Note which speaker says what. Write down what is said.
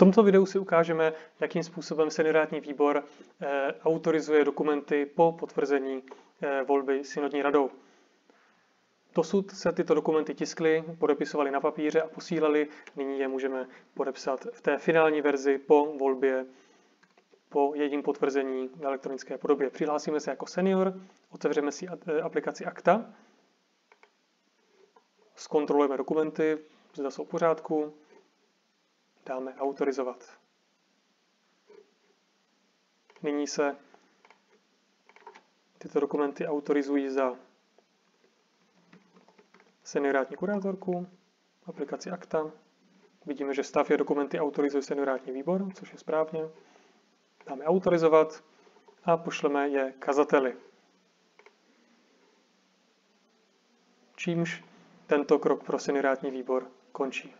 Speaker 1: tomto videu si ukážeme, jakým způsobem seniorátní výbor eh, autorizuje dokumenty po potvrzení eh, volby synodní radou. Dosud se tyto dokumenty tiskly, podepisovaly na papíře a posílali, nyní je můžeme podepsat v té finální verzi po volbě, po jejím potvrzení v elektronické podobě. Přihlásíme se jako senior, otevřeme si eh, aplikaci Akta, zkontrolujeme dokumenty, zda jsou v pořádku, dáme autorizovat. Nyní se tyto dokumenty autorizují za seniorátní kurátorku, aplikaci Akta. Vidíme, že stav je dokumenty autorizuje seniorátní výbor, což je správně. Dáme autorizovat a pošleme je kazateli. Čímž tento krok pro seniorátní výbor končí.